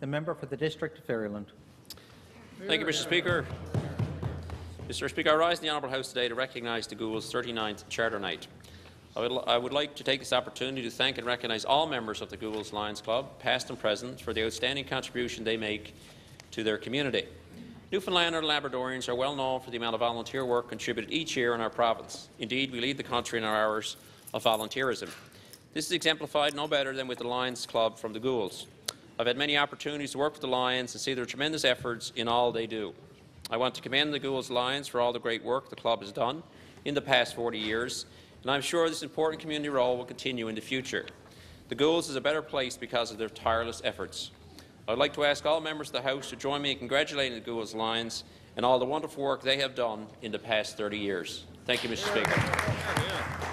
The member for the District of Ferryland. Thank you, Mr. Speaker. Mr. Speaker, I rise in the Honourable House today to recognise the Gould's 39th Charter Night. I would, I would like to take this opportunity to thank and recognise all members of the Gould's Lions Club, past and present, for the outstanding contribution they make to their community. Newfoundland and Labradorians are well known for the amount of volunteer work contributed each year in our province. Indeed, we lead the country in our hours of volunteerism. This is exemplified no better than with the Lions Club from the Goulds. I've had many opportunities to work with the Lions and see their tremendous efforts in all they do. I want to commend the Goulds Lions for all the great work the club has done in the past 40 years, and I'm sure this important community role will continue in the future. The Goulds is a better place because of their tireless efforts. I would like to ask all members of the House to join me in congratulating the Goulds Lions and all the wonderful work they have done in the past 30 years. Thank you, Mr. Speaker.